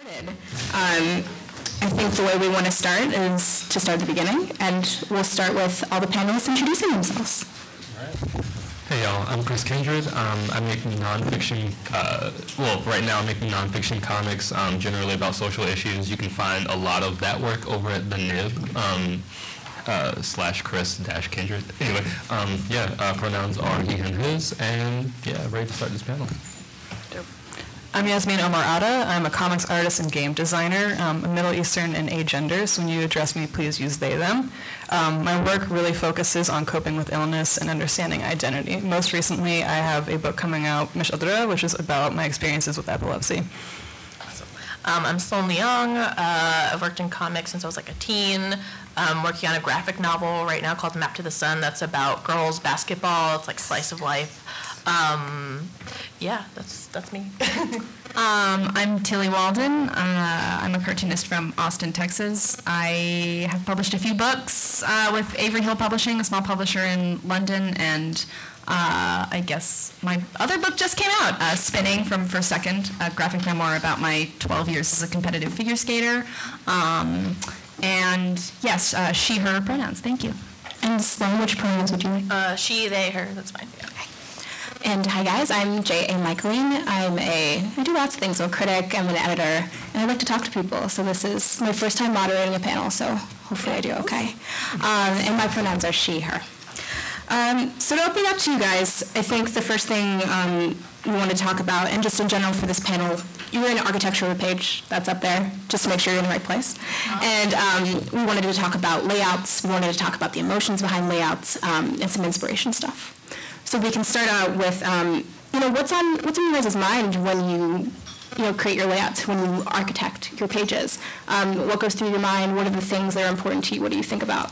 Um, I think the way we want to start is to start at the beginning, and we'll start with all the panelists introducing themselves. Hey y'all, I'm Chris Kindred. Um, I make nonfiction, uh, well, right now I'm making nonfiction comics um, generally about social issues. You can find a lot of that work over at the Nib um, uh, slash Chris dash Kindred. Anyway, um, yeah, uh, pronouns are he and his, and yeah, ready to start this panel. I'm Iasmin Omar Ata. I'm a comics artist and game designer, um, Middle Eastern and agender. So when you address me, please use they, them. Um, my work really focuses on coping with illness and understanding identity. Most recently, I have a book coming out, Mish Adra, which is about my experiences with epilepsy. Um, I'm Sloane Leong. Uh, I've worked in comics since I was like a teen. I'm working on a graphic novel right now called Map to the Sun that's about girls basketball. It's like slice of life. Um, yeah, that's that's me. um, I'm Tillie Walden. Uh, I'm a cartoonist from Austin, Texas. I have published a few books uh, with Avery Hill Publishing, a small publisher in London, and uh, I guess my other book just came out, uh, Spinning from First Second, a graphic memoir about my 12 years as a competitive figure skater. Um, and yes, uh, she, her pronouns. Thank you. And Sloane, which pronouns would you like? Uh, she, they, her. That's fine. Yeah. And hi guys, I'm J.A. Micheline. I'm a, I do lots of things. I'm a critic, I'm an editor, and I like to talk to people. So this is my first time moderating a panel, so hopefully I do okay. Um, and my pronouns are she, her. Um, so to open up to you guys, I think the first thing um, we want to talk about, and just in general for this panel, you were in an architecture page that's up there, just to make sure you're in the right place. And um, we wanted to talk about layouts, we wanted to talk about the emotions behind layouts, um, and some inspiration stuff. So we can start out with, um, you know, what's on what's on your guys' mind when you, you know, create your layouts, when you architect your pages. Um, what goes through your mind? What are the things that are important to you? What do you think about?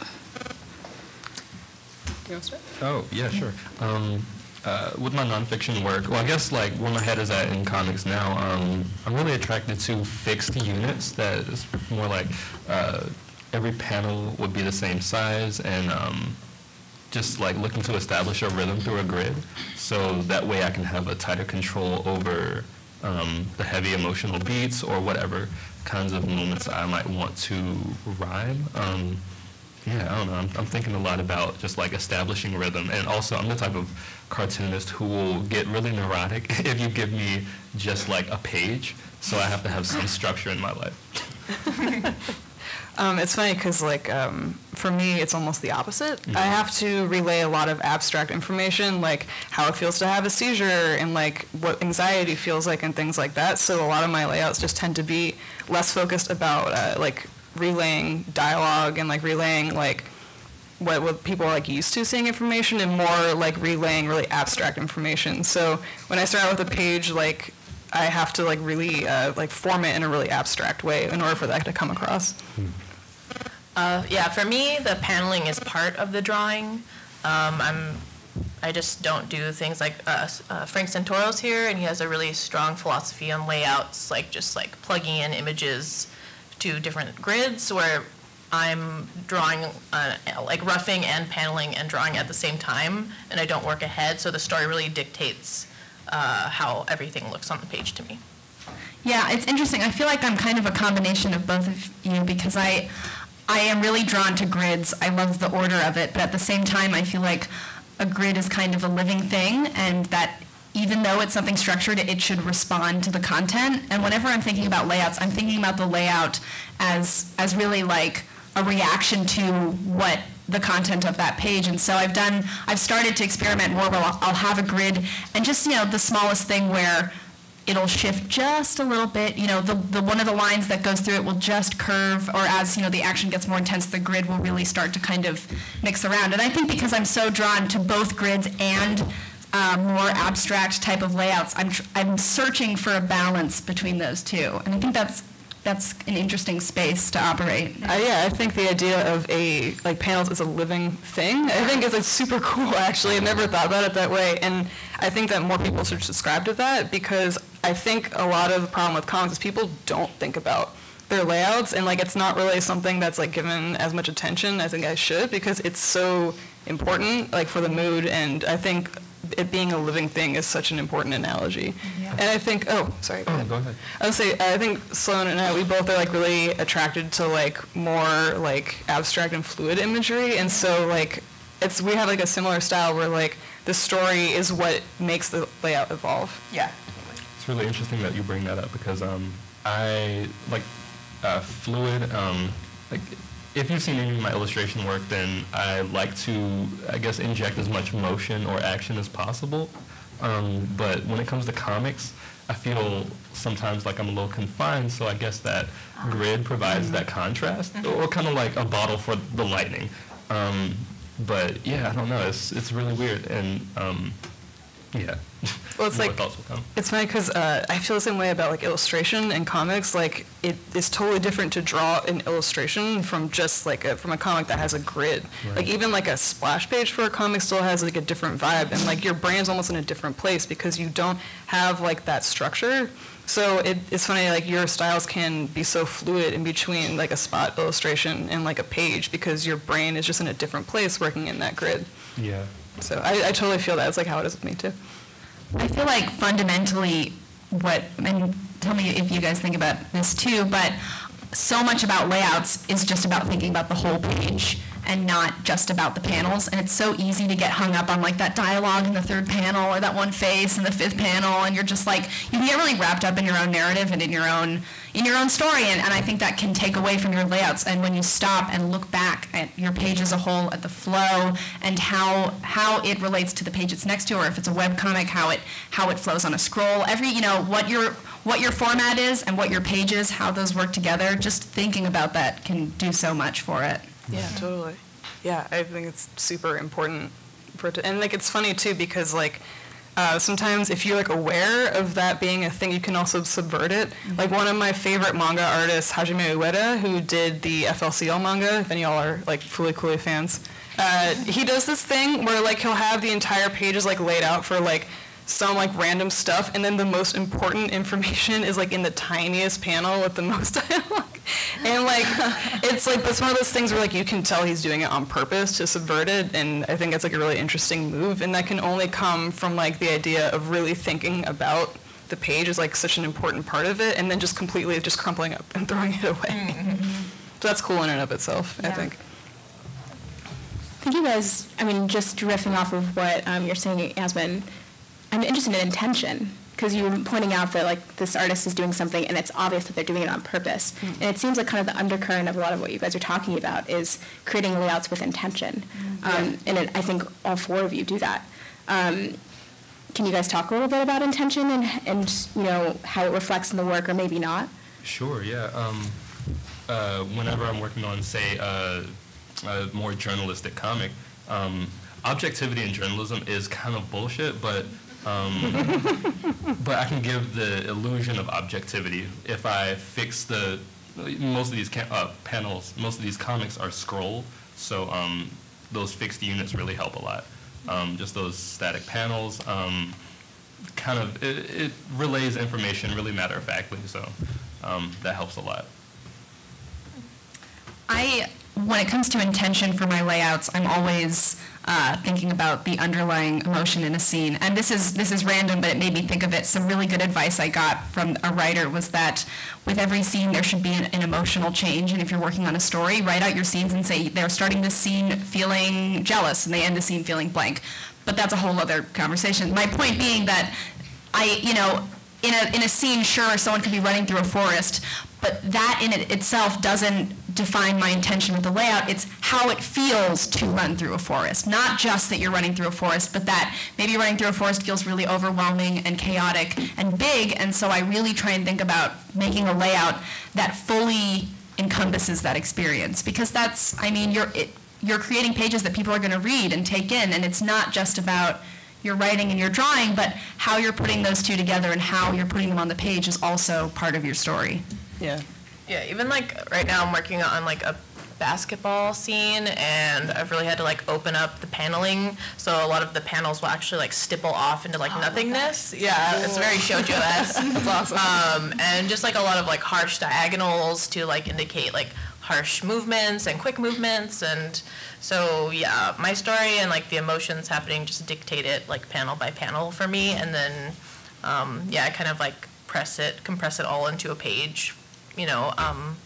You want to start? Oh yeah, sure. Um, uh, with my nonfiction work, well, I guess like where my head is at in comics now, um, I'm really attracted to fixed units that is more like uh, every panel would be the same size and um, just like looking to establish a rhythm through a grid so that way I can have a tighter control over um, the heavy emotional beats or whatever kinds of moments I might want to rhyme. Um, yeah, I don't know. I'm, I'm, thinking a lot about just like establishing rhythm. And also, I'm the type of cartoonist who will get really neurotic if you give me just like a page. So I have to have some structure in my life. Um, it's funny because, like, um, for me, it's almost the opposite. Mm-hmm. I have to relay a lot of abstract information, like how it feels to have a seizure and like what anxiety feels like and things like that. So a lot of my layouts just tend to be less focused about uh, like relaying dialogue and like relaying like what, what people are like used to seeing information and more like relaying really abstract information. So when I start out with a page, like I have to like really uh, like form it in a really abstract way in order for that to come across. Mm. Uh, yeah, for me, the paneling is part of the drawing. Um, I'm, I just don't do things like uh, uh, Frank Santoro's here, and he has a really strong philosophy on layouts, like just like plugging in images to different grids, where I'm drawing, uh, like roughing and paneling and drawing at the same time, and I don't work ahead, so the story really dictates uh, how everything looks on the page to me. Yeah, it's interesting. I feel like I'm kind of a combination of both of you because I, I am really drawn to grids. I love the order of it, but at the same time, I feel like a grid is kind of a living thing, and that even though it's something structured, it should respond to the content. And whenever I'm thinking about layouts, I'm thinking about the layout as as really like a reaction to what the content of that page. And so I've done, I've started to experiment more I'll have a grid and just, you know, the smallest thing where it'll shift just a little bit. You know, the, the one of the lines that goes through it will just curve, or as you know the action gets more intense, the grid will really start to kind of mix around. And I think because I'm so drawn to both grids and uh, more abstract type of layouts, I'm I'm searching for a balance between those two, and I think that's that's an interesting space to operate. Uh, yeah, I think the idea of a like panels is a living thing. I think is super cool. Actually, I never thought about it that way, and I think that more people should subscribe to that because I think a lot of the problem with comics is people don't think about their layouts, and like it's not really something that's like given as much attention as I think I should because it's so important like for the mood, and I think it being a living thing is such an important analogy. Yeah. And I think, oh, sorry. Oh, go ahead. I would say I think Sloane and I we both are like really attracted to like more like abstract and fluid imagery, and so like it's we have like a similar style where like the story is what makes the layout evolve. Yeah. It's really interesting that you bring that up because um, I like uh, fluid. Um, like, if you've seen any of my illustration work, then I like to, I guess, inject as much motion or action as possible. Um, but when it comes to comics, I feel sometimes like I'm a little confined. So I guess that grid provides that contrast, or kind of like a bottle for the lightning. Um, but yeah, I don't know. It's it's really weird, and um, yeah. Well, it's like- thoughts will come. It's funny because uh, I feel the same way about like illustration and comics. Like it is totally different to draw an illustration from just like a, from a comic that has a grid. Like even like a splash page for a comic still has like a different vibe, and like your brain's almost in a different place because you don't have like that structure. So it, it's funny like your styles can be so fluid in between like a spot illustration and like a page because your brain is just in a different place working in that grid. Yeah. So I, I totally feel that. It's like how it is with me too. I feel like fundamentally what, and tell me if you guys think about this too, but so much about layouts is just about thinking about the whole page and not just about the panels. And it's so easy to get hung up on like that dialogue in the third panel or that one face in the fifth panel. And you're just like, you can get really wrapped up in your own narrative and in your own, in your own story. And, and I think that can take away from your layouts. And when you stop and look back at your page as a whole, at the flow and how, how it relates to the page it's next to, or if it's a web comic, how it, how it flows on a scroll, every, you know, what your, what your format is and what your page is, how those work together, just thinking about that can do so much for it. Yeah, totally. Yeah, I think it's super important for it and like it's funny too because like uh, sometimes if you're like aware of that being a thing, you can also subvert it. Like one of my favorite manga artists, Hajime Ueda, who did the FLCL manga. If any of y'all are like Fooly Cooly fans, uh, he does this thing where like he'll have the entire pages like laid out for like some like random stuff, and then the most important information is like in the tiniest panel with the most dialogue. And like, it's like it's one of those things where like you can tell he's doing it on purpose to subvert it, and I think it's like a really interesting move, and that can only come from like the idea of really thinking about the page as like such an important part of it, and then just completely just crumpling up and throwing it away. So that's cool in and of itself, I Yeah. think. I think you guys, I mean, just riffing off of what um, you're saying, Iasmin, I'm interested in intention because you were pointing out that like this artist is doing something and it's obvious that they're doing it on purpose. And it seems like kind of the undercurrent of a lot of what you guys are talking about is creating layouts with intention. Um, and it, I think all four of you do that. Um, can you guys talk a little bit about intention and, and you know how it reflects in the work or maybe not? Sure, yeah. Um, uh, whenever I'm working on, say, uh, a more journalistic comic, um, objectivity in journalism is kind of bullshit, but um, but I can give the illusion of objectivity if I fix the most of these ca- uh, panels, most of these comics are scroll, so um, those fixed units really help a lot. Um, just those static panels. Um, kind of it, it relays information really matter of factly, so um, that helps a lot. I, when it comes to intention for my layouts, I'm always uh, thinking about the underlying emotion in a scene. And this is this is random, but it made me think of it. Some really good advice I got from a writer was that with every scene there should be an, an emotional change. And if you're working on a story, write out your scenes and say they're starting this scene feeling jealous and they end the scene feeling blank. But that's a whole other conversation. My point being that I, you know, in a, in a scene, sure, someone could be running through a forest, but that in it itself doesn't define my intention with the layout. It's how it feels to run through a forest. Not just that you're running through a forest, but that maybe running through a forest feels really overwhelming and chaotic and big, and so I really try and think about making a layout that fully encompasses that experience. Because that's, I mean, you're, it, you're creating pages that people are going to read and take in, and it's not just about your writing and your drawing, but how you're putting those two together and how you're putting them on the page is also part of your story. Yeah. Yeah, even like right now I'm working on like a basketball scene and I've really had to like open up the paneling so a lot of the panels will actually like stipple off into like nothingness. Yeah, it's very shoujo-esque. That's awesome. Um, and just like a lot of like harsh diagonals to like indicate like harsh movements and quick movements. And so, yeah, my story and like the emotions happening just dictate it like panel by panel for me. And then, um, yeah, I kind of like press it, compress it all into a page, you know. Um,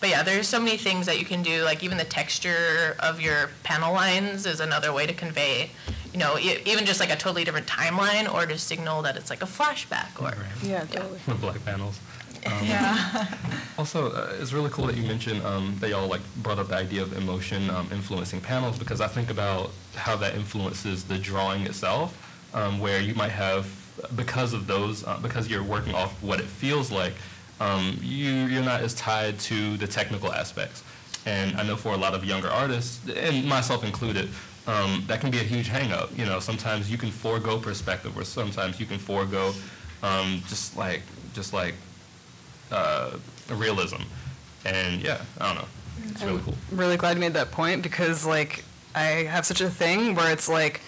but yeah, there's so many things that you can do. Like even the texture of your panel lines is another way to convey, you know, e- even just like a totally different timeline or to signal that it's like a flashback or. Yeah, totally. With black panels. Yeah. Also, uh, it's really cool that you mentioned um, that y'all like brought up the idea of emotion um, influencing panels because I think about how that influences the drawing itself, um, where you might have because of those uh, because you're working off what it feels like, um, you you're not as tied to the technical aspects. And I know for a lot of younger artists, and myself included, um, that can be a huge hang-up. You know, sometimes you can forego perspective, or sometimes you can forego um, just like just like uh, realism. And yeah, I don't know. It's really cool. really glad you made that point because like I have such a thing where it's like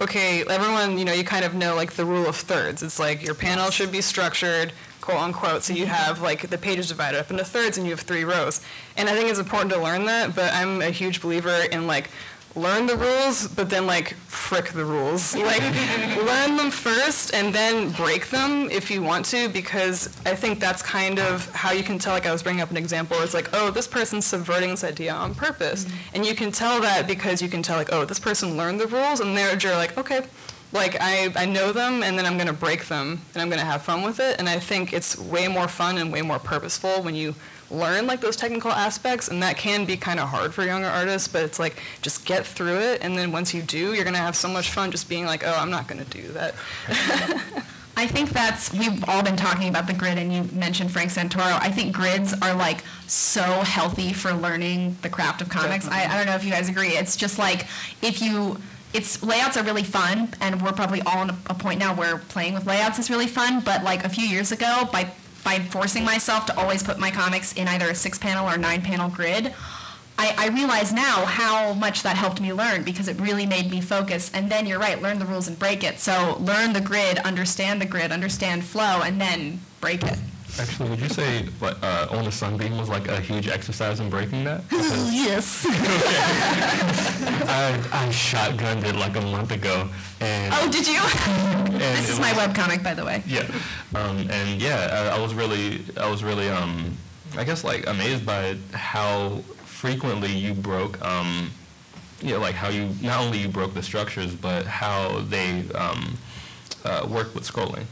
okay everyone you know you kind of know like the rule of thirds it's like your panel should be structured quote unquote so you have like the pages divided up into thirds and you have three rows. And I think it's important to learn that but I'm a huge believer in like learn the rules but then like frick the rules. Like learn them first and then break them if you want to because I think that's kind of how you can tell like I was bringing up an example where it's like oh this person's subverting this idea on purpose. Mm-hmm. And you can tell that because you can tell like oh this person learned the rules and they're like okay like I, I know them and then I'm gonna break them and I'm gonna have fun with it and I think it's way more fun and way more purposeful when you learn like those technical aspects and that can be kind of hard for younger artists but it's like just get through it and then once you do you're gonna have so much fun just being like oh I'm not gonna do that I think that's, we've all been talking about the grid, and you mentioned Frank Santoro. I think grids are like so healthy for learning the craft of comics. I, I don't know if you guys agree. It's just like if you, it's layouts are really fun, and we're probably all in a, a point now where playing with layouts is really fun. But like a few years ago, by by forcing myself to always put my comics in either a six panel or nine panel grid, I, I realize now how much that helped me learn because it really made me focus. And then you're right, learn the rules and break it. So learn the grid, understand the grid, understand flow, and then break it. Actually, would you say uh, On the Sunbeam was like a huge exercise in breaking that? Yes. I, I shotgunned it like a month ago. And, Oh, did you? this is my was- webcomic, by the way. Yeah, um, and yeah, I, I was really, I was really, um, I guess, like amazed by how frequently you broke, um, you know, like how you not only you broke the structures, but how they um, uh, worked with scrolling.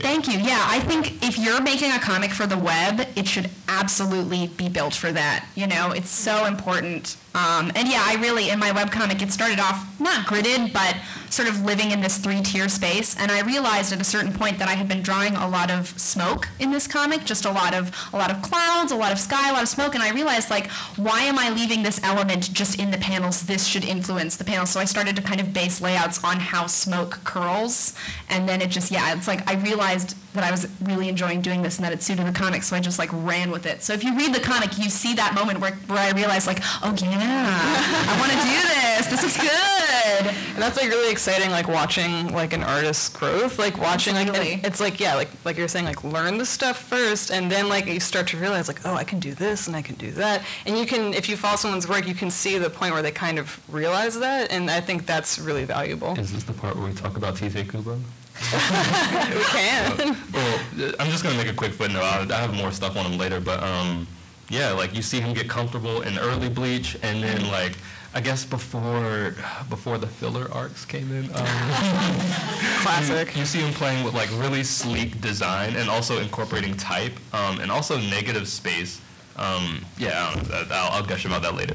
Thank you. Yeah, I think if you're making a comic for the web, it should absolutely be built for that. You know, it's so important. Um, and yeah, I really, in my webcomic, it started off not gridded, but sort of living in this three-tier space. And I realized at a certain point that I had been drawing a lot of smoke in this comic, just a lot of a lot of clouds, a lot of sky, a lot of smoke. And I realized like, why am I leaving this element just in the panels? This should influence the panels. So I started to kind of base layouts on how smoke curls, and then it just yeah, it's like I realized that I was really enjoying doing this and that it suited the comic, so I just like ran with it. So if you read the comic, you see that moment where, where I realized like, oh yeah, I want to do this. This is good. And that's like really exciting, like watching like an artist's growth, like watching like Absolutely. and it's like yeah, like like you're saying, like learn the stuff first, and then like you start to realize like oh I can do this and I can do that, and you can if you follow someone's work, you can see the point where they kind of realize that, and I think that's really valuable. Is this the part where we talk about Tite Kubo? We can. Well, I'm just gonna make a quick footnote. I, I have more stuff on him later, but um, yeah, like you see him get comfortable in early Bleach, and then like I guess before before the filler arcs came in, um, Classic. You, you see him playing with like really sleek design and also incorporating type um, and also negative space. Um, yeah, I don't know, I'll, I'll gush about that later.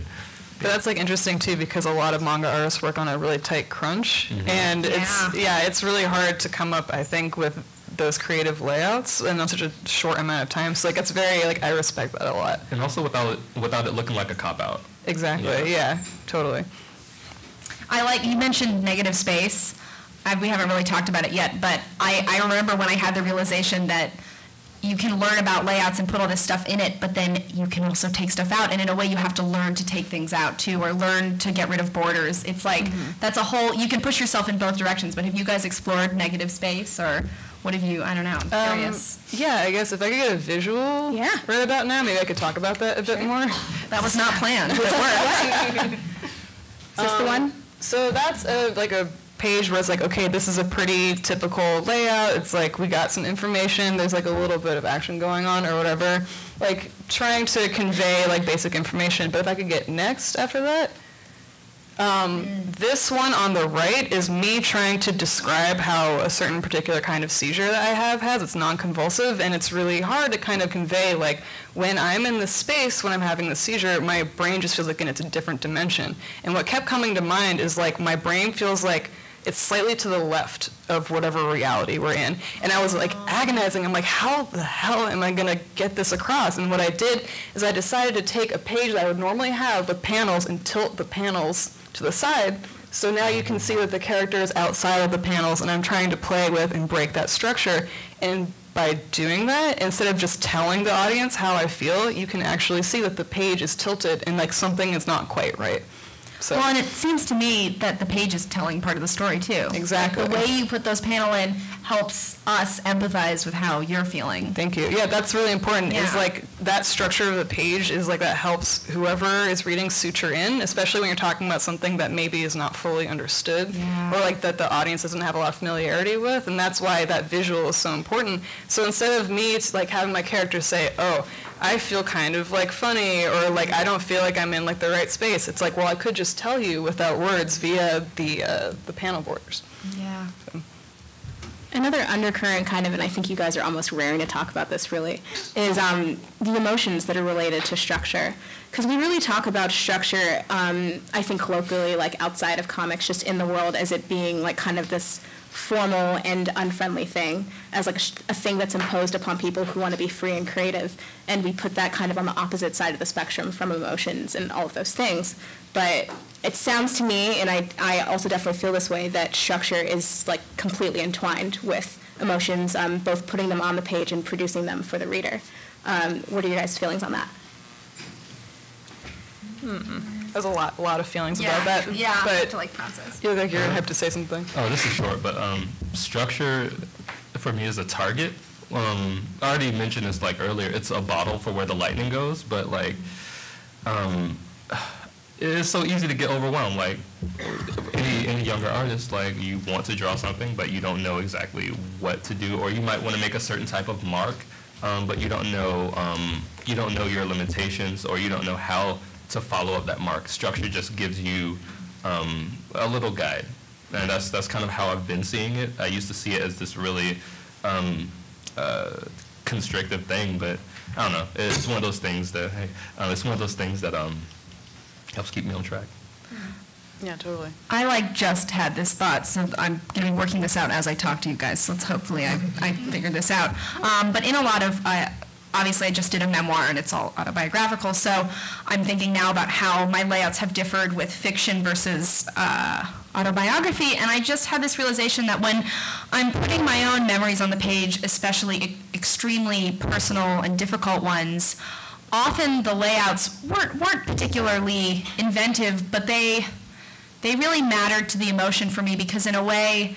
But that's like interesting too because a lot of manga artists work on a really tight crunch, mm-hmm. and it's yeah, it's really hard to come up. I think with those creative layouts and on such a short amount of time. So like it's very like I respect that a lot. And also without it, without it looking like a cop out. Exactly. Yeah. Yeah. Totally. I like you mentioned negative space. I, we haven't really talked about it yet, but I, I remember when I had the realization that you can learn about layouts and put all this stuff in it, but then you can also take stuff out, and in a way, you have to learn to take things out too, or learn to get rid of borders. It's like that's a whole. You can push yourself in both directions. But have you guys explored negative space, or what have you? I don't know. I'm Um, yeah, I guess if I could get a visual Yeah. right about now, maybe I could talk about that a bit more. that was not planned. but it worked. Is this the one? So that's a, like a page where it's like, okay, this is a pretty typical layout. It's like we got some information. There's like a little bit of action going on or whatever. Like trying to convey like basic information. But if I could get next after that. Um, This one on the right is me trying to describe how a certain particular kind of seizure that I have has. It's non-convulsive, and it's really hard to kind of convey, like, when I'm in this space, when I'm having the seizure, my brain just feels like in it's a different dimension. And what kept coming to mind is, like, my brain feels like it's slightly to the left of whatever reality we're in. And I was like agonizing. I'm like, how the hell am I going to get this across? And what I did is I decided to take a page that I would normally have with panels and tilt the panels to the side. So now you can see that the character is outside of the panels and I'm trying to play with and break that structure. And by doing that, instead of just telling the audience how I feel, you can actually see that the page is tilted and like something is not quite right. So Well, and it seems to me that the page is telling part of the story too. Exactly. The way you put those panel in helps us empathize with how you're feeling. Thank you. Yeah, that's really important. Is like that structure of the page is like that helps whoever is reading suture in, especially when you're talking about something that maybe is not fully understood Yeah. or like that the audience doesn't have a lot of familiarity with, and that's why that visual is so important. So instead of me it's like having my character say, "Oh, I feel kind of like funny," or like I don't feel like I'm in like the right space, it's like, well, I could just tell you without words via the uh, the panel borders. Yeah. Another undercurrent, kind of, and I think you guys are almost raring to talk about this really, is um, the emotions that are related to structure. Because we really talk about structure, um, I think colloquially, like outside of comics, just in the world, as it being like kind of this formal and unfriendly thing, as like a, a thing that's imposed upon people who want to be free and creative. And we put that kind of on the opposite side of the spectrum from emotions and all of those things. But it sounds to me, and I, I also definitely feel this way, that structure is like completely entwined with emotions, um, both putting them on the page and producing them for the reader. Um, what are your guys' feelings on that? There's a lot, a lot of feelings about that. Yeah. but to like process. you look like you're gonna have to say something. Oh, this is short, but um, structure for me is a target. Um, I already mentioned this like earlier. It's a bottle for where the lightning goes, but like, um, it's so easy to get overwhelmed. Like any any younger artist, like you want to draw something, but you don't know exactly what to do, or you might want to make a certain type of mark, um, but you don't know um, you don't know your limitations, or you don't know how to follow up that mark. Structure just gives you um, a little guide, and that's that's kind of how I've been seeing it. I used to see it as this really um, uh, constrictive thing, but I don't know. It's one of those things that hey, uh, it's one of those things that um, helps keep me on track. Yeah, totally. I like just had this thought, so I'm going to be working this out as I talk to you guys. So let's hopefully I, I figure this out. Um, but in a lot of, uh, obviously I just did a memoir and it's all autobiographical. So I'm thinking now about how my layouts have differed with fiction versus uh, autobiography. And I just had this realization that when I'm putting my own memories on the page, especially e- extremely personal and difficult ones, often the layouts weren't, weren't particularly inventive, but they they really mattered to the emotion for me because in a way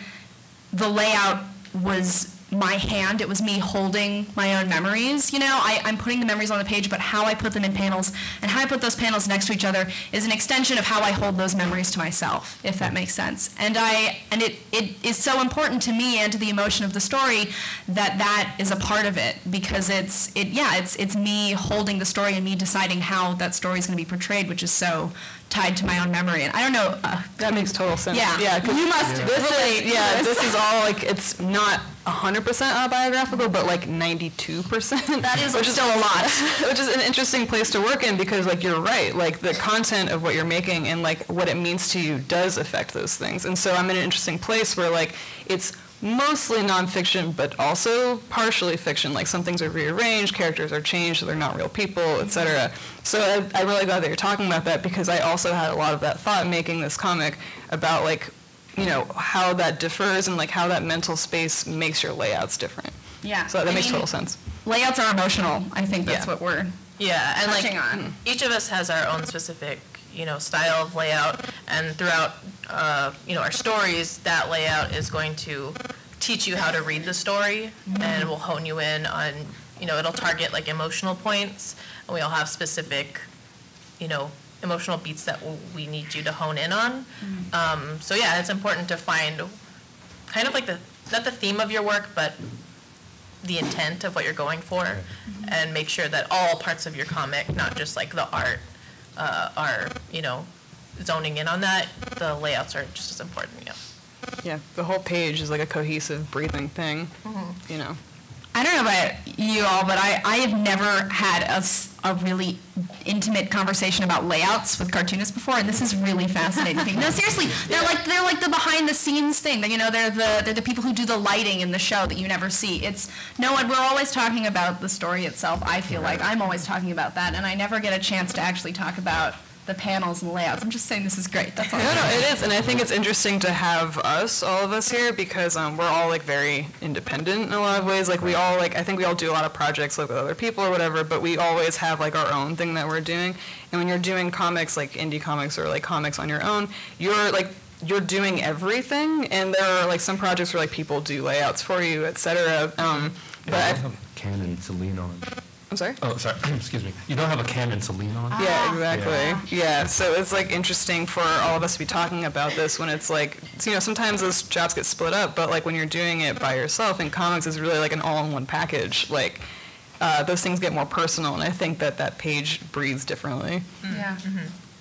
the layout was my hand it was me holding my own memories. You know I, i'm putting the memories on the page but how i put them in panels and how i put those panels next to each other is an extension of how i hold those memories to myself if that makes sense. And i and it, it is so important to me and to the emotion of the story that that is a part of it because it's it yeah it's it's me holding the story and me deciding how that story is going to be portrayed which is so tied to my own memory and i don't know uh, That makes total sense. Yeah. yeah. You must This relate is yeah. this. This is all like it's not 100% autobiographical, but like 92%. That is which is still a lot. which is an interesting place to work in because like you're right. Like the content of what you're making and like what it means to you does affect those things. And so I'm in an interesting place where like it's mostly nonfiction, but also partially fiction. Like some things are rearranged, characters are changed, so they're not real people, etc. So I, I'm really glad that you're talking about that because I also had a lot of that thought making this comic about like, you know, how that differs and like how that mental space makes your layouts different. yeah So that I makes mean, total sense. layouts are emotional i think that's Yeah. what we're Yeah, and like touching on each of us has our own specific, you know, style of layout, and throughout, uh, you know, our stories, that layout is going to teach you how to read the story and will hone you in on, you know, it'll target like emotional points. And we all have specific, you know, emotional beats that w- we need you to hone in on. Um, so yeah, it's important to find kind of like the, not the theme of your work, but the intent of what you're going for. And make sure that all parts of your comic, not just like the art, uh, are, you know, zoning in on that. The layouts are just as important, yeah. Yeah, the whole page is like a cohesive, breathing thing. You know. I don't know about you all, but I, I have never had a, a really intimate conversation about layouts with cartoonists before, and this is really fascinating. thing. No, seriously, they're like they're like the behind the scenes thing. You know, they're the they're the people who do the lighting in the show that you never see. It's no one. We're always talking about the story itself. I feel like I'm always talking about that, and I never get a chance to actually talk about the panels and layouts. I'm just saying this is great. That's all. No, no, it is, and I think it's interesting to have us, all of us here, because um, we're all like very independent in a lot of ways. Like we all like, I think we all do a lot of projects like with other people or whatever, but we always have like our own thing that we're doing. And when you're doing comics like indie comics or like comics on your own, you're like you're doing everything, and there are like some projects where like people do layouts for you, et cetera. Um, but Yeah, I I, have Canon to lean on. I'm sorry. Oh, sorry. Excuse me. You don't have a Canon to lean on. Yeah, exactly. Yeah. so it's like interesting for all of us to be talking about this when it's like, you know, sometimes those jobs get split up, but like when you're doing it by yourself in comics, is really like an all-in-one package. Like, uh, those things get more personal, and I think that that page breathes differently. Yeah.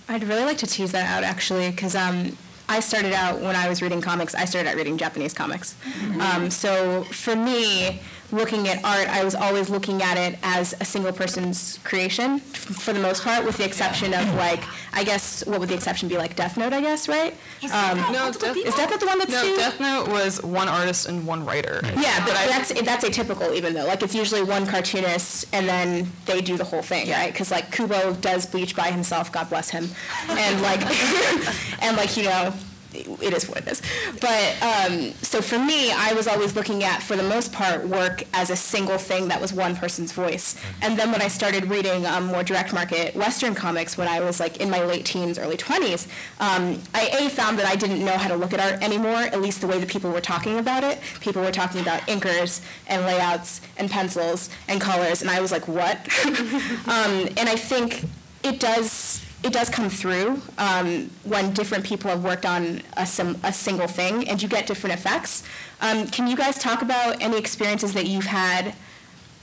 I'd really like to tease that out actually, because um, I started out when I was reading comics. I started out reading Japanese comics. Um, so for me, looking at art, I was always looking at it as a single person's creation, f- for the most part, with the exception of like, I guess, what would the exception be? Like Death Note, I guess, right? Um, No, Death, is Death Note the one that's no, two? Death Note was one artist and one writer. Yeah, but that's that's atypical even though. Like it's usually one cartoonist and then they do the whole thing, right? Because like Kubo does Bleach by himself, God bless him, and like and like you know. It is what it is. But um, so for me, I was always looking at, for the most part, work as a single thing that was one person's voice. And then when I started reading um, more direct market Western comics when I was like in my late teens, early 20s, um, I A, found that I didn't know how to look at art anymore, at least the way that people were talking about it. People were talking about inkers and layouts and pencils and colors, and I was like, what? um, and I think it does it does come through um, when different people have worked on a, sim- a single thing and you get different effects. Um, can you guys talk about any experiences that you've had,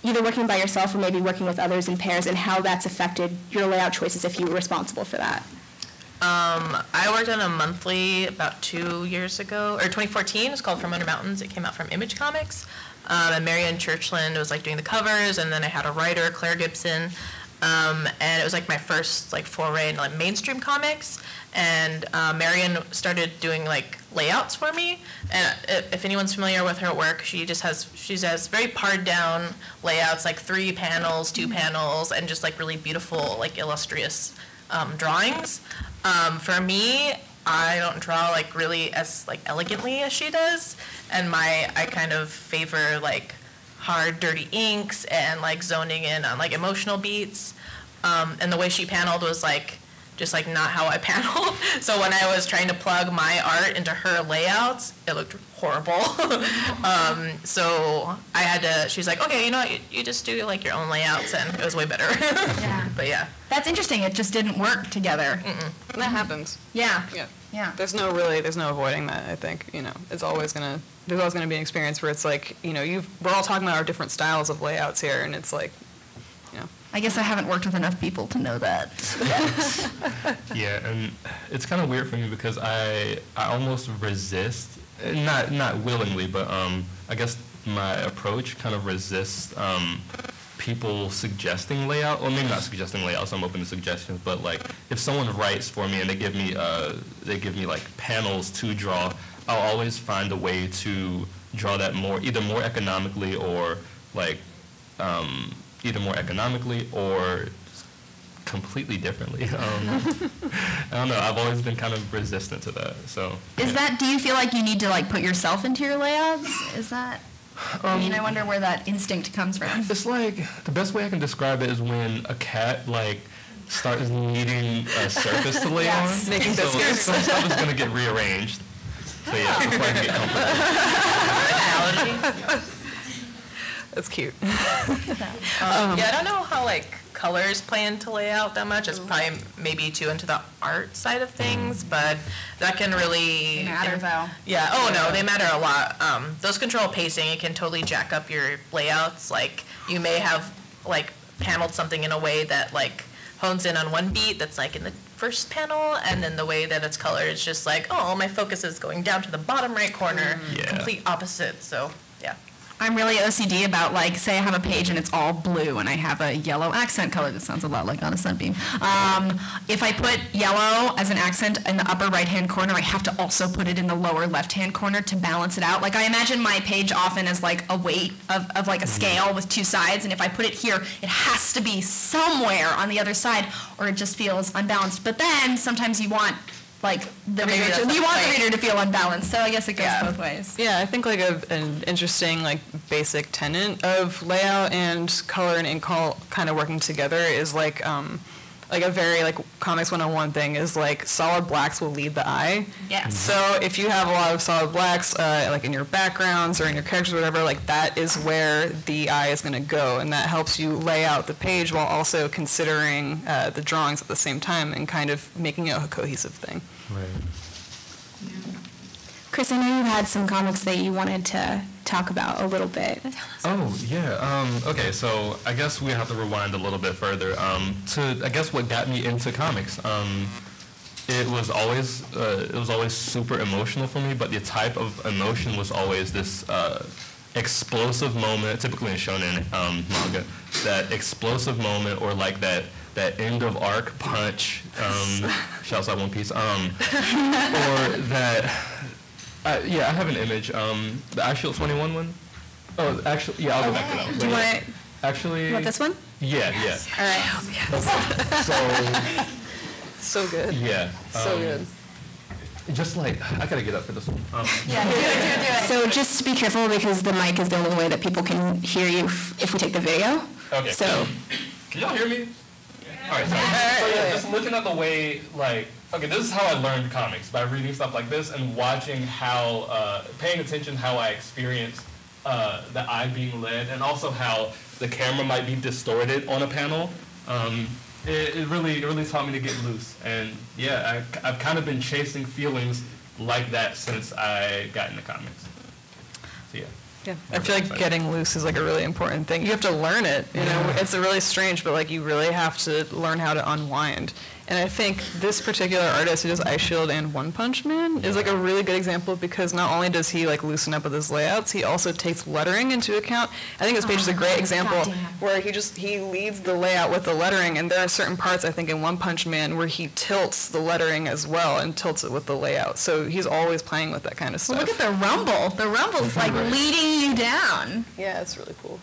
either working by yourself or maybe working with others in pairs, and how that's affected your layout choices if you were responsible for that? I worked on a monthly about two years ago, or 2014. It's called From Under Mountains. It came out from Image Comics. Um, and Marian Churchland was like doing the covers, and then I had a writer, Claire Gibson. Um, and it was like my first like foray into like mainstream comics. And uh, Marian started doing like layouts for me. And if anyone's familiar with her work, she just has she has very pared down layouts, like three panels, two panels, and just like really beautiful like illustrious um, drawings. Um, for me, I don't draw like really as like elegantly as she does, and my I kind of favor like hard, dirty inks and like zoning in on like emotional beats. Um, and the way she paneled was like just like not how I panel. so when I was trying to plug my art into her layouts, it looked horrible. um, so I had to. She's like, okay, you know what? You, you just do like your own layouts, and it was way better. Yeah. but yeah. That's interesting. It just didn't work together. And that happens. Yeah. Yeah. Yeah. There's no really, there's no avoiding that. I think you know, it's always gonna, there's always gonna be an experience where it's like, you know, you've, we're all talking about our different styles of layouts here, and it's like, you know, I guess I haven't worked with enough people to know that. Yeah, and it's kind of weird for me because I I almost resist, not not willingly, but um I guess my approach kind of resists um people suggesting layout, or maybe not suggesting layouts. I'm open to suggestions, but like if someone writes for me and they give me uh they give me like panels to draw, I'll always find a way to draw that more either more economically or like um, either more economically or completely differently. Um, I don't know. I've always been kind of resistant to that. So Is that, do you feel like you need to like put yourself into your layouts? Is that, I mean, I wonder where that instinct comes from. it's like the best way I can describe it is when a cat like starts needing a surface to lay Yes. on. Making so biscuits. some stuff is gonna get rearranged. So yeah, before I can get comfortable. That's cute. Um, yeah, I don't know how like colors play into layout that much. It's probably maybe too into the art side of things, but that can really Matter though. Yeah. Oh no, they matter a lot. Um, those control pacing. It can totally jack up your layouts. Like you may have like paneled something in a way that like hones in on one beat that's like in the first panel, and then the way that it's colored is just like oh my focus is going down to the bottom right corner. Yeah. Complete opposite. So yeah. I'm really OCD about like, say I have a page and it's all blue and I have a yellow accent color. That sounds a lot like on a sunbeam. Um, if I put yellow as an accent in the upper right-hand corner, I have to also put it in the lower left-hand corner to balance it out. Like I imagine my page often as like a weight of, of like a scale with two sides, and if I put it here, it has to be somewhere on the other side, or it just feels unbalanced. But then sometimes you want like the Maybe reader that's to, you want the reader to feel unbalanced. So I guess it goes Yeah. both ways. Yeah, I think like a, an interesting like basic tenet of layout and color and ink col- kind of working together is like um, like a very like comics 101 thing is like solid blacks will lead the eye. Yes. So if you have a lot of solid blacks uh, like in your backgrounds or in your characters or whatever, like that is where the eye is going to go, and that helps you lay out the page while also considering uh, the drawings at the same time and kind of making it a cohesive thing. Right. yeah. Chris, I know you had some comics that you wanted to talk about a little bit. Oh yeah. Um, okay, so I guess we have to rewind a little bit further. Um, to I guess what got me into comics. Um, it was always uh, it was always super emotional for me, but the type of emotion was always this uh, explosive moment, typically in shonen um, manga, that explosive moment or like that that end of arc punch. Um, shouts out One Piece. Um, or that. Uh, yeah, I have an image. Um, the actual 21 one. Oh, actually, yeah, I'll go back to that. Do you want it? Actually. You want this one? Yeah, yeah. All right. So, So good. yeah. So um, good. Just like I gotta get up for this one. Um, So just be careful because the mic is the only way that people can hear you f- if we take the video. Okay. So Can y'all hear me? All right. Sorry. So yeah, just looking at the way, like, okay, this is how I learned comics by reading stuff like this and watching how, uh, paying attention how I experienced uh, the eye being led, and also how the camera might be distorted on a panel. Um, it, it really, it really taught me to get loose, and yeah, I, I've kind of been chasing feelings like that since I got into comics. So yeah. Yeah, I feel like getting loose is like a really important thing. You have to learn it. You know, it's a really strange, but like you really have to learn how to unwind. And I think this particular artist who does Eyeshield and One Punch Man is like a really good example because not only does he like loosen up with his layouts, he also takes lettering into account. I think this page is a oh, great example where he just he leads the layout with the lettering, and there are certain parts I think in One Punch Man where he tilts the lettering as well and tilts it with the layout. So he's always playing with that kind of stuff. Well, look at the rumble. The rumble's like leading you down. yeah, it's really cool.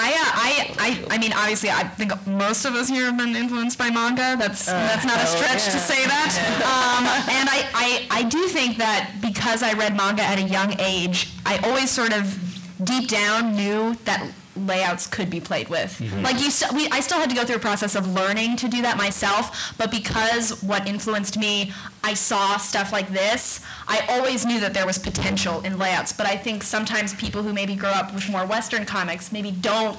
I, uh, I, I, I mean, obviously, I think most of us here have been influenced by manga. That's that's not a stretch to say that. Um, and I, I, I do think that because I read manga at a young age, I always sort of deep down knew that layouts could be played with. Like you, st- we, I still had to go through a process of learning to do that myself. But because what influenced me, I saw stuff like this. I always knew that there was potential in layouts. But I think sometimes people who maybe grow up with more Western comics maybe don't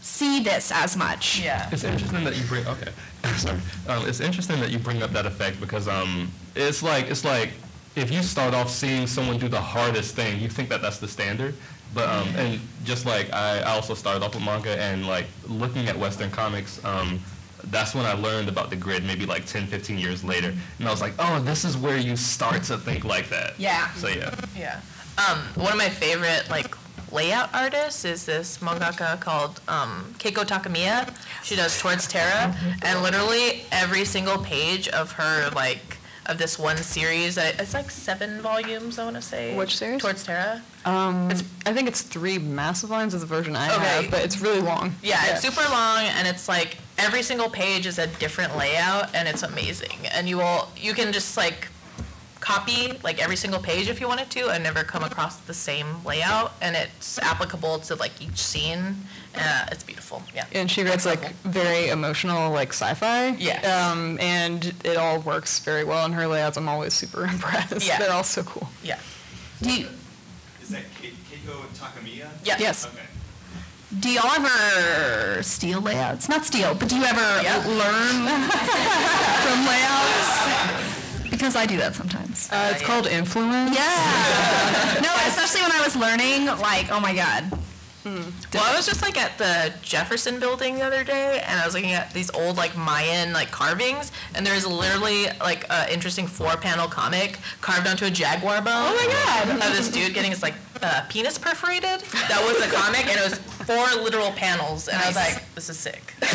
see this as much. Yeah. It's interesting that you bring. Okay, sorry. Um, it's interesting that you bring up that effect because um, it's like it's like if you start off seeing someone do the hardest thing, you think that that's the standard. But um, and just like I, I also started off with manga and like looking at Western comics. Um, that's when I learned about the grid, maybe like 10, 15 years later. And I was like, oh, this is where you start to think like that. Yeah. So yeah. Yeah. Um, one of my favorite like layout artists is this mangaka called um, Keiko Takemiya. She does Towards Terra, and literally every single page of her like of this one series, it's like seven volumes. I want to say. Which series? Towards Terra. Um, it's, I think it's three massive volumes is the version I Okay. have, but it's really long. Yeah, it's super long, and it's like every single page is a different layout, and it's amazing. And you will you can just like copy like every single page if you wanted to and never come across the same layout and it's applicable to like each scene. Uh, it's beautiful. Yeah. And she writes like very emotional, like sci-fi. Yes. Um, and it all works very well in her layouts. I'm always super impressed. Yeah. They're all so cool. Yeah. Do you, Is that Ke- Keiko Takemiya? Yeah. Yes. Okay. do y'all ever steal layouts? Not steal, but do you ever Yeah. learn from layouts? Because I do that sometimes. Uh, it's yeah. called Influence. Yeah. no, especially when I was learning, like, oh my god. Well, I was just like at the Jefferson building the other day, and I was looking at these old like Mayan like carvings, and there's literally like an interesting four-panel comic carved onto a jaguar bone. Oh my god! Of this dude getting his like uh, penis perforated. That was the comic, and it was four literal panels, and I was like, this is sick. so,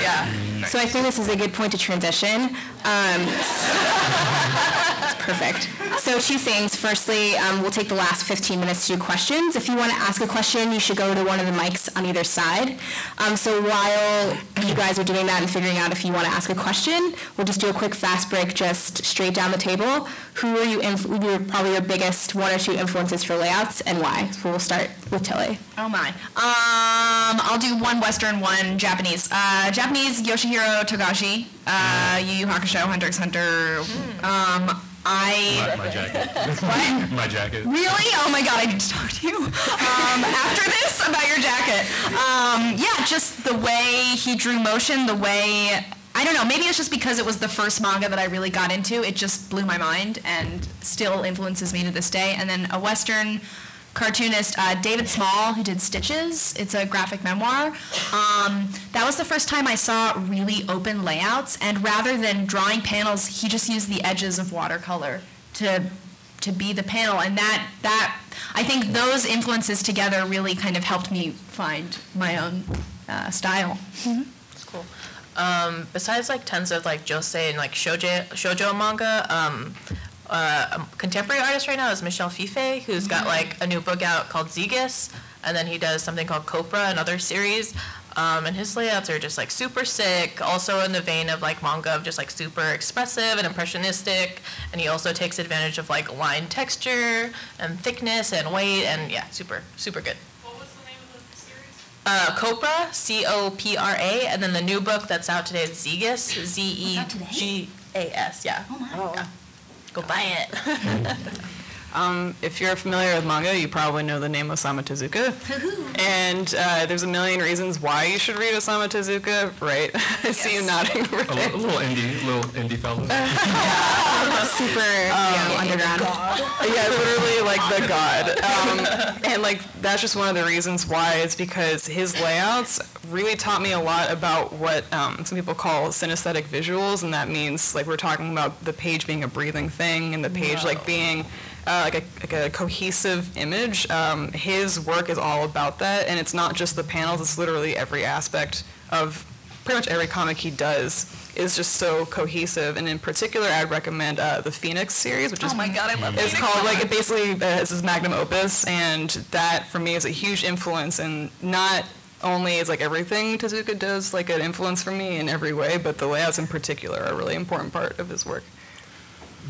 yeah. So I think this is a good point to transition. Um, it's perfect. So two things. Firstly, um, we'll take the last 15 minutes to do questions. If you want to ask a question, you should go to one of the mics on either side. Um, so while you guys are doing that and figuring out if you want to ask a question, we'll just do a quick fast break, just straight down the table. Who are you? Inf- who are probably your biggest one or two influences for layouts, and why? So we'll start with Tillie. Oh my. Um, I'll do one Western, one Japanese. Uh, Japanese Yoshihiro Togashi, uh, Yu Yu Hakusho, Hunter x Hunter. Um, I. My, my jacket. What? my jacket. Really? Oh my god, I need to talk to you um, after this about your jacket. Um, yeah, just the way he drew motion, the way I don't know. Maybe it's just because it was the first manga that I really got into. It just blew my mind and still influences me to this day. And then a Western cartoonist, uh, David Small, who did Stitches. It's a graphic memoir. Um, that was the first time I saw really open layouts, and rather than drawing panels, he just used the edges of watercolor to to be the panel, and that that I think those influences together really kind of helped me find my own uh, style. It's cool. Um, besides like tons of like josei and like shoujo, shoujo manga, um, uh, a contemporary artist right now is Michel Fiffe, who's got like a new book out called Zegas, and then he does something called Copra, another series. Um, and his layouts are just like super sick, also in the vein of like manga of just like super expressive and impressionistic. And he also takes advantage of like line texture and thickness and weight, and yeah, super, super good. What was the name of the series? Uh, Copra, C O P R A, and then the new book that's out today is Zegas, Z E G A S. Yeah. Oh my. Yeah. Go buy it. Um, if you're familiar with manga, you probably know the name Osamu Tezuka. and uh, there's a million reasons why you should read Osamu Tezuka, right? I see you nodding over A, there. little indie, little indie fella. Super you know, underground. yeah, literally like the god. Um, and like that's just one of the reasons why. It's because his layouts really taught me a lot about what um, some people call synesthetic visuals, and that means like we're talking about the page being a breathing thing, and the page like being uh, like a like a cohesive image. Um, his work is all about that, and it's not just the panels; it's literally every aspect of pretty much every comic he does is just so cohesive. And in particular, I'd recommend uh, the Phoenix series, which is Oh my god, I love it's Phoenix called like it basically uh, it's his magnum opus, and that for me is a huge influence. And not only is like everything Tezuka does like an influence for me in every way, but the layouts in particular are a really important part of his work.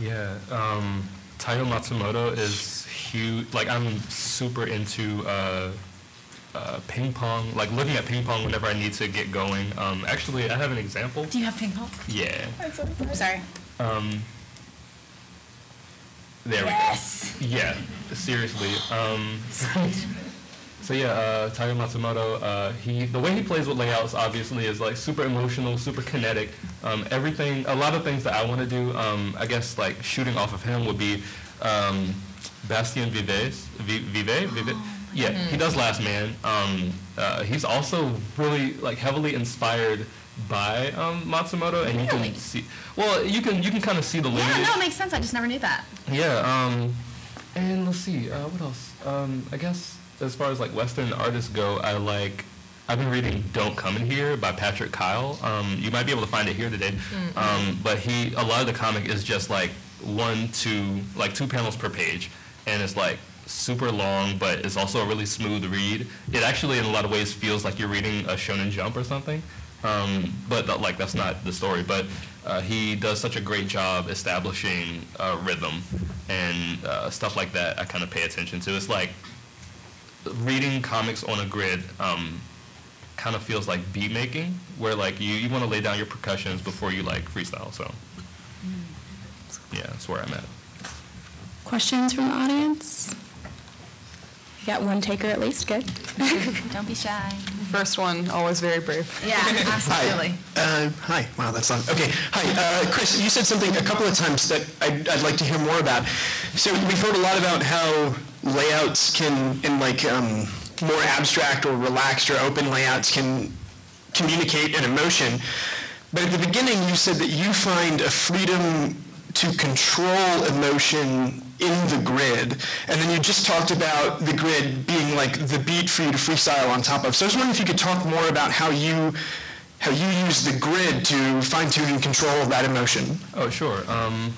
Yeah, um, Taiyo Matsumoto is huge. Like I'm super into uh, uh, ping pong. Like looking at ping pong whenever I need to get going. Um, actually, I have an example. Do you have ping pong? Yeah. Sorry. Um, there we go. Yeah, seriously. Um, so yeah, uh, Taiyo Matsumoto, uh, he the way he plays with layouts obviously is like super emotional, super kinetic. Um, everything, a lot of things that I want to do, um, I guess like shooting off of him would be um, Bastien Vives, Vi- Vive, Vive. Yeah, he does Last Man. Um, uh, he's also really like heavily inspired by um, Matsumoto, and you can see. Well, you can you can kind of see the Yeah, no, it makes sense. I just never knew that. Yeah, um, and let's see, uh, what else? Um, I guess as far as like Western artists go, I like, I've been reading Don't Come in Here by Patrick Kyle. Um, you might be able to find it here today. Um, but he, a lot of the comic is just like one, two, like two panels per page. And it's like super long, but it's also a really smooth read. It actually, in a lot of ways, feels like you're reading a Shonen Jump or something. Um, but th- like that's not the story. But uh, he does such a great job establishing uh, rhythm and uh, stuff like that. I kind of pay attention to. It's like reading comics on a grid. Um, kind of feels like beat making, where like you, you want to lay down your percussions before you like freestyle. So yeah, that's where I'm at. Questions from the audience? You got one taker at least, good. Don't be shy. First one, always very brave. Yeah, absolutely. Uh, Hi, wow, that's long. Okay, hi, uh, Chris, you said something a couple of times that I'd I'd like to hear more about. So we've heard a lot about how layouts can, in like um, more abstract or relaxed or open layouts can communicate an emotion. But at the beginning, you said that you find a freedom to control emotion in the grid. And then you just talked about the grid being like the beat for you to freestyle on top of. So I was wondering if you could talk more about how you how you use the grid to fine tune and control that emotion. Oh, sure. Um,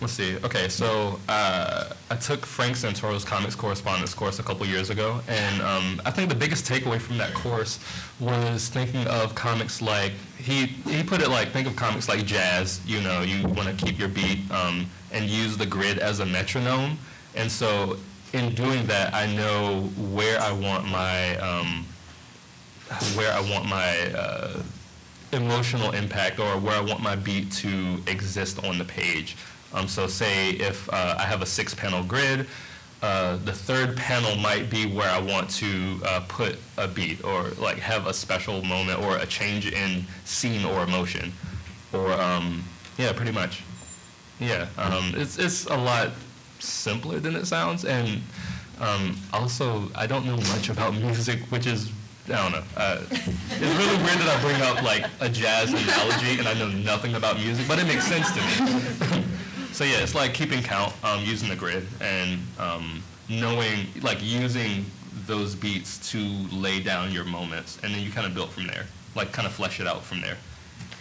let's see. Okay, so uh, I took Frank Santoro's comics correspondence course a couple years ago, and um, I think the biggest takeaway from that course was thinking of comics like he he put it like think of comics like jazz. You know, you want to keep your beat um, and use the grid as a metronome, and so in doing that, I know where I want my um, where I want my uh, emotional impact or where I want my beat to exist on the page. Um, so say if uh, I have a six panel grid, uh, the third panel might be where I want to uh, put a beat or like have a special moment or a change in scene or emotion. Or, um, yeah, pretty much. Yeah, um, it's, it's a lot simpler than it sounds. And um, also, I don't know much about music, which is I don't know. Uh, it's really weird that I bring up like a jazz analogy and I know nothing about music, but it makes sense to me. so yeah, it's like keeping count, um, using the grid, and um, knowing, like using those beats to lay down your moments, and then you kind of build from there, like kind of flesh it out from there,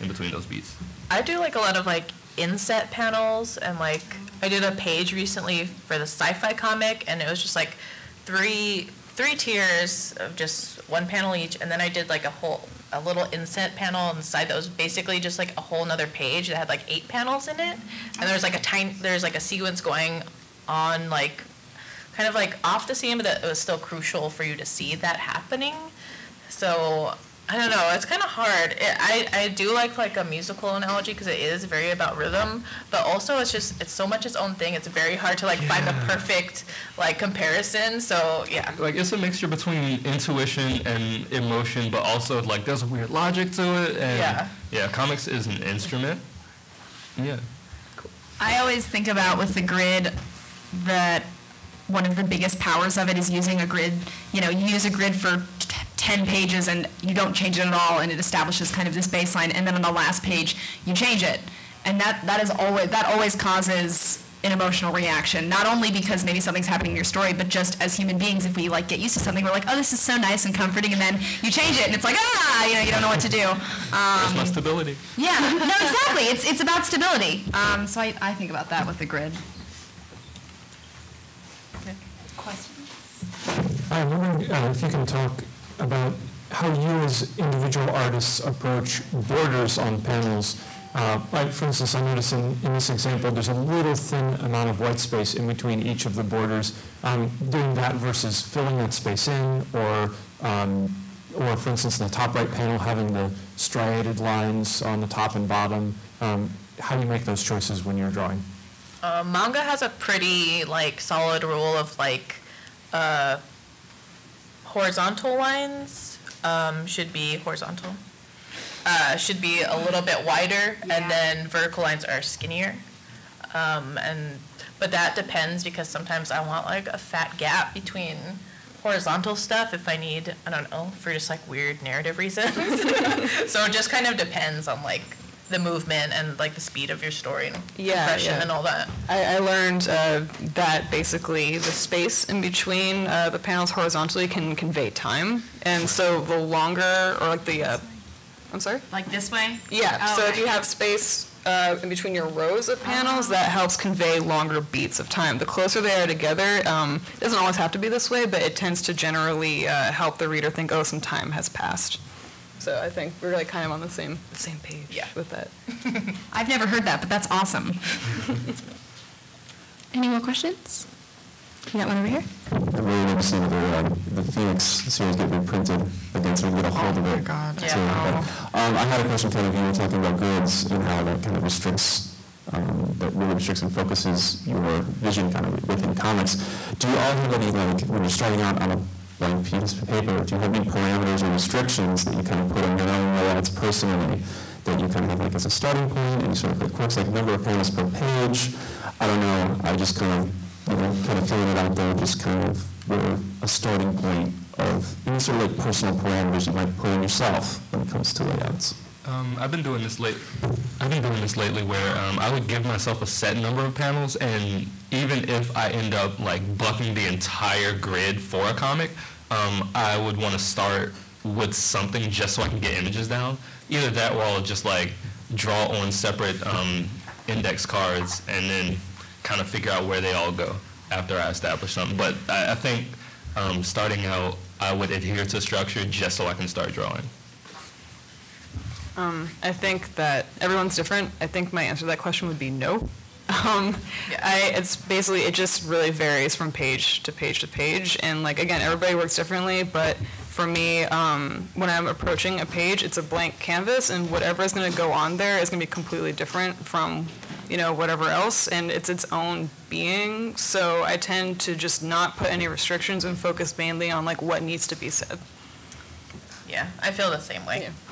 in between those beats. I do like a lot of like inset panels and like I did a page recently for the sci-fi comic and it was just like three three tiers of just one panel each and then I did like a whole a little inset panel on the side that was basically just like a whole nother page that had like eight panels in it. And there's like a tiny there's like a sequence going on like kind of like off the scene but that it was still crucial for you to see that happening. So I don't know. It's kind of hard. It, I I do like like a musical analogy because it is very about rhythm, but also it's just it's so much its own thing. It's very hard to like find the perfect like comparison. So yeah. Like it's a mixture between intuition and emotion, but also like there's a weird logic to it. And Yeah. yeah, comics is an instrument. Yeah. I always think about with the grid that one of the biggest powers of it is using a grid. You know, you use a grid for t- 10 pages and you don't change it at all and it establishes kind of this baseline and then on the last page you change it. And that, that is always, that always causes an emotional reaction, not only because maybe something's happening in your story, but just as human beings, if we like get used to something, we're like, oh, this is so nice and comforting, and then you change it, and it's like, ah, you know, you don't know what to do. There's my stability. Yeah, no, exactly. It's it's about stability. Um, so I, I think about that with the grid. I'm wondering uh, if you can talk about how you as individual artists approach borders on panels. Uh, like, for instance, I notice in, in this example, there's a little thin amount of white space in between each of the borders. Um, doing that versus filling that space in, or, um, or for instance, in the top right panel, having the striated lines on the top and bottom. Um, how do you make those choices when you're drawing? Uh, manga has a pretty like solid rule of like uh, horizontal lines um, should be horizontal. Uh, should be a little bit wider, and then vertical lines are skinnier. Um, and but that depends because sometimes I want like a fat gap between horizontal stuff if I need I don't know for just like weird narrative reasons. so it just kind of depends on like the movement and like the speed of your story and Yeah, compression yeah. and all that. I, I learned uh, that basically the space in between uh, the panels horizontally can convey time, and so the longer or like the, uh, I'm sorry. Like this way? Yeah. Oh, so if you have space uh, in between your rows of panels, that helps convey longer beats of time. The closer they are together, um, it doesn't always have to be this way, but it tends to generally uh, help the reader think, oh, some time has passed. So I think we're like kind of on the same the same page Yeah. with that. I've never heard that, but that's awesome. Any more questions? You got one over here? I really never seen the, uh, the Phoenix series get reprinted again, so we can get a hold of it. God. too. Yeah. But, Um, I had a question, Ken, if you were talking about grids and how that kind of restricts, um, that really restricts and focuses your vision kind of within comics. Do you all have any, like, when you're starting out on a blank piece of paper, do you have any parameters or restrictions that you kind of put on your own layouts personally that you kind of have like as a starting point, you sort of like quirks, like number of panels per page? I don't know, I just kind of, you know, kind of throwing it out there, just kind of where a starting point of any sort of like personal parameters you might put on yourself when it comes to layouts. Um, I've been doing this late. I've been doing this lately, where um, I would give myself a set number of panels, and even if I end up like bucking the entire grid for a comic, um, I would want to start with something just so I can get images down. Either that, or I'll just like draw on separate um, index cards, and then kind of figure out where they all go after I establish something. But I, I think um, starting out, I would adhere to structure just so I can start drawing. Um, I think that everyone's different. I think my answer to that question would be no. Um, I, it's basically, it just really varies from page to page to page. And like, again, everybody works differently, but for me, um, when I'm approaching a page, it's a blank canvas and whatever is gonna go on there is gonna be completely different from, you know, whatever else, and it's its own being. So I tend to just not put any restrictions and focus mainly on like what needs to be said. Yeah, I feel the same way. Yeah.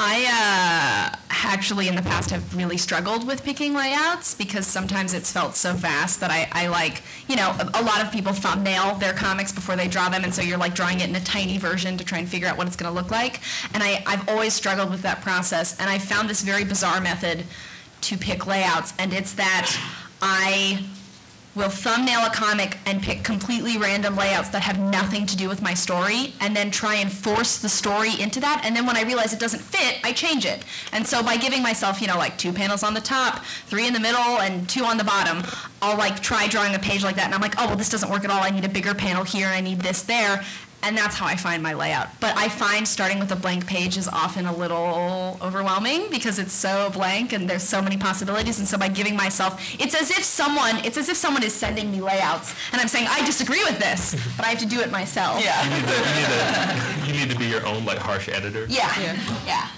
I uh, actually in the past have really struggled with picking layouts because sometimes it's felt so vast that I, I like, you know, a, a lot of people thumbnail their comics before they draw them, and so you're like drawing it in a tiny version to try and figure out what it's going to look like. And I, I've always struggled with that process, and I found this very bizarre method to pick layouts, and it's that I will thumbnail a comic and pick completely random layouts that have nothing to do with my story and then try and force the story into that and then when I realize it doesn't fit, I change it. And so by giving myself, you know, like two panels on the top, three in the middle and two on the bottom, I'll like try drawing a page like that and I'm like, "Oh, well this doesn't work at all. I need a bigger panel here. I need this there." And that's how I find my layout. But I find starting with a blank page is often a little overwhelming because it's so blank and there's so many possibilities. And so by giving myself, it's as if someone, it's as if someone is sending me layouts and I'm saying, I disagree with this, but I have to do it myself. You need to, you need to, you need to be your own like harsh editor. Yeah. Yeah.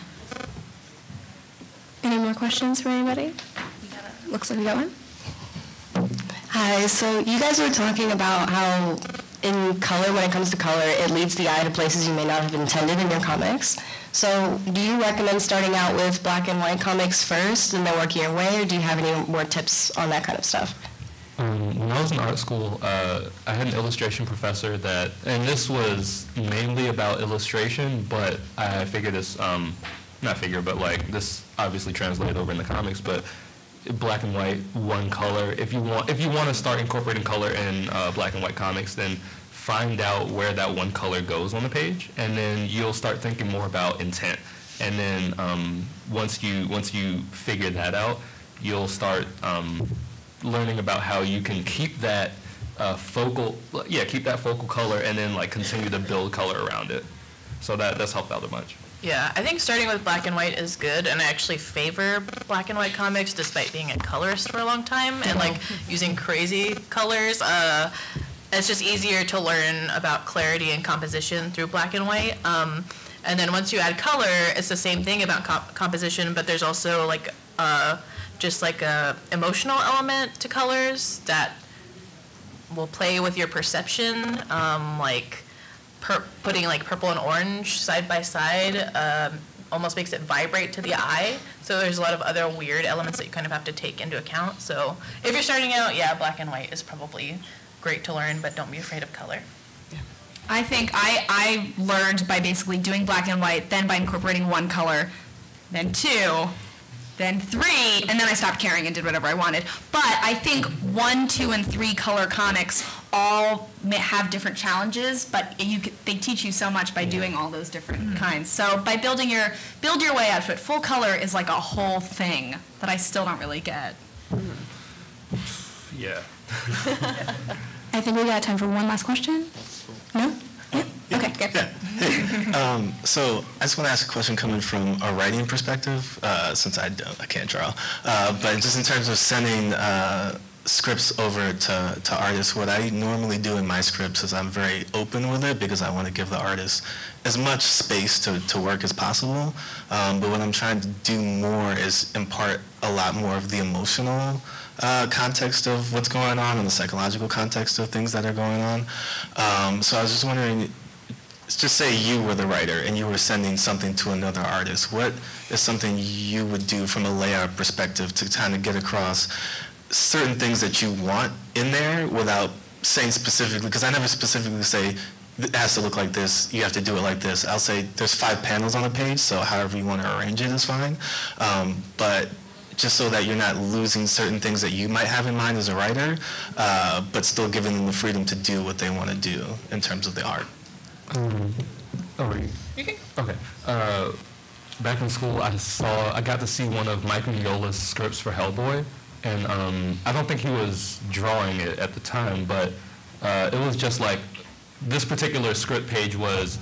Any more questions for anybody? Looks like we got one. Hi, so you guys were talking about how in color, when it comes to color, it leads the eye to places you may not have intended in your comics. So do you recommend starting out with black and white comics first and then working your way, or do you have any more tips on that kind of stuff? Um, when I was in art school, uh, I had an illustration professor that, and this was mainly about illustration, but I figured this, um, not figure, but like this obviously translated over in the comics, but black and white, one color. If you want, if you want to start incorporating color in uh, black and white comics, then find out where that one color goes on the page, and then you'll start thinking more about intent. And then um, once you once you figure that out, you'll start um, learning about how you can keep that uh, focal, yeah, keep that focal color, and then like continue to build color around it. So that that's helped out a bunch. Yeah, I think starting with black and white is good, and I actually favor black and white comics despite being a colorist for a long time and like using crazy colors. Uh, it's just easier to learn about clarity and composition through black and white. Um, and then once you add color, it's the same thing about comp- composition, but there's also like uh, just like a emotional element to colors that will play with your perception, um, like putting like purple and orange side by side um, almost makes it vibrate to the eye. So there's a lot of other weird elements that you kind of have to take into account. So if you're starting out, yeah, black and white is probably great to learn, but don't be afraid of color. I think I, I learned by basically doing black and white, then by incorporating one color, then two, then three, and then I stopped caring and did whatever I wanted. But I think one, two, and three color comics all may have different challenges, but you c- they teach you so much by doing all those different mm-hmm. kinds. So by building your build your way out to it, full color is like a whole thing that I still don't really get. Yeah. I think we got time for one last question. No? Yeah? Okay, good. Yeah. Um, so I just want to ask a question coming from a writing perspective, uh, since I I can't draw. Uh, but just in terms of sending uh, scripts over to, to artists, what I normally do in my scripts is I'm very open with it because I want to give the artist as much space to, to work as possible. Um, but what I'm trying to do more is impart a lot more of the emotional uh, context of what's going on and the psychological context of things that are going on. Um, so I was just wondering, just say you were the writer and you were sending something to another artist. What is something you would do from a layout perspective to kind of get across certain things that you want in there without saying specifically, because I never specifically say it has to look like this, you have to do it like this. I'll say there's five panels on a page, so however you want to arrange it is fine. Um, but just so that you're not losing certain things that you might have in mind as a writer, uh, but still giving them the freedom to do what they want to do in terms of the art. Um, oh, you? Okay. Uh, back in school, I saw, I got to see one of Mike Mignola's scripts for Hellboy, and um, I don't think he was drawing it at the time, but uh, it was just like this particular script page was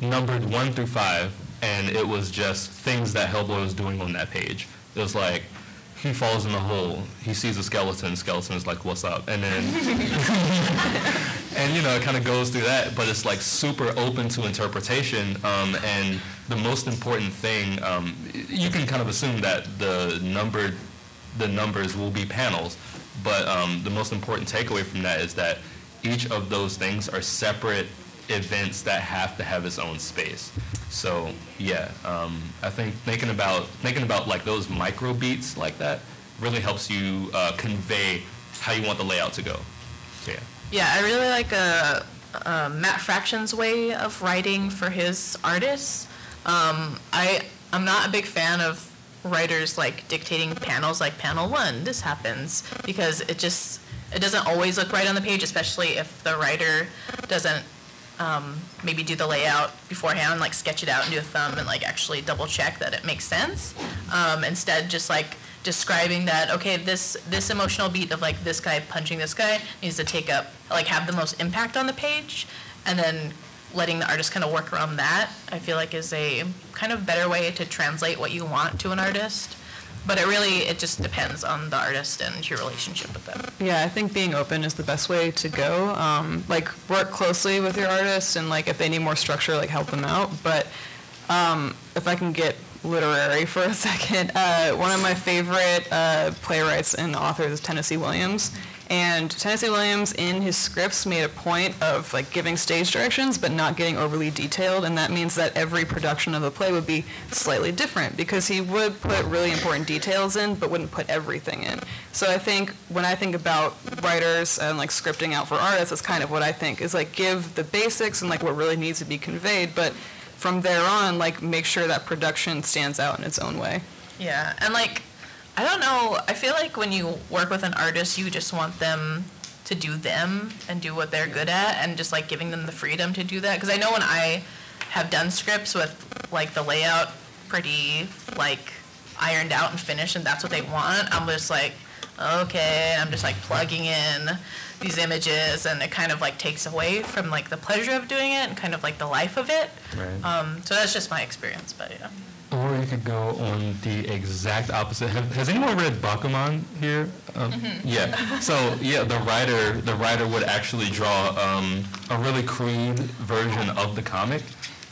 numbered one through five, and it was just things that Hellboy was doing on that page. It was like he falls in the hole, he sees a skeleton, skeleton is like, "What's up?" and then and you know it kind of goes through that, but it's like super open to interpretation. Um, and the most important thing, um, you can kind of assume that the numbered the numbers will be panels, but um, the most important takeaway from that is that each of those things are separate events that have to have its own space. So yeah, um, I think thinking about thinking about like those micro beats like that really helps you uh, convey how you want the layout to go. Yeah. Yeah, I really like uh, uh, Matt Fraction's way of writing for his artists. Um, I I'm not a big fan of writers like dictating panels like panel one this happens because it just it doesn't always look right on the page especially if the writer doesn't um, maybe do the layout beforehand like sketch it out and do a thumb and like actually double check that it makes sense um, instead just like describing that okay this this emotional beat of like this guy punching this guy needs to take up like have the most impact on the page and then letting the artist kind of work around that, I feel like is a kind of better way to translate what you want to an artist. But it really, it just depends on the artist and your relationship with them. Yeah, I think being open is the best way to go. Um, like work closely with your artist and like if they need more structure, like help them out. But um, if I can get literary for a second, uh, one of my favorite uh, playwrights and authors is Tennessee Williams. And Tennessee Williams, in his scripts, made a point of like giving stage directions, but not getting overly detailed. And that means that every production of the play would be slightly different because he would put really important details in, but wouldn't put everything in. So I think when I think about writers and like scripting out for artists, that's kind of what I think is like give the basics and like what really needs to be conveyed, but from there on, like make sure that production stands out in its own way. Yeah, and like I don't know. I feel like when you work with an artist, you just want them to do them and do what they're good at, and just like giving them the freedom to do that. Because I know when I have done scripts with like the layout pretty like ironed out and finished, and that's what they want, I'm just like, okay, I'm just like plugging in these images, and it kind of like takes away from like the pleasure of doing it and kind of like the life of it. Right. Um, so that's just my experience, but yeah. Or you could go on the exact opposite. Have, has anyone read Bakuman here? Um, Yeah. So yeah, the writer the writer would actually draw um, a really crude version of the comic,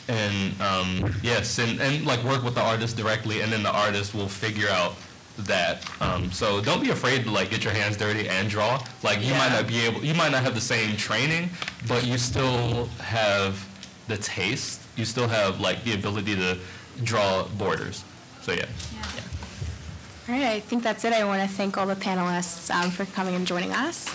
and um, yes, and, and like work with the artist directly, and then the artist will figure out that. Um, so don't be afraid to like get your hands dirty and draw. Like you might not be able, you might not have the same training, but you still have the taste. You still have like the ability to draw borders. So yeah. All right, I think that's it. I want to thank all the panelists um, for coming and joining us.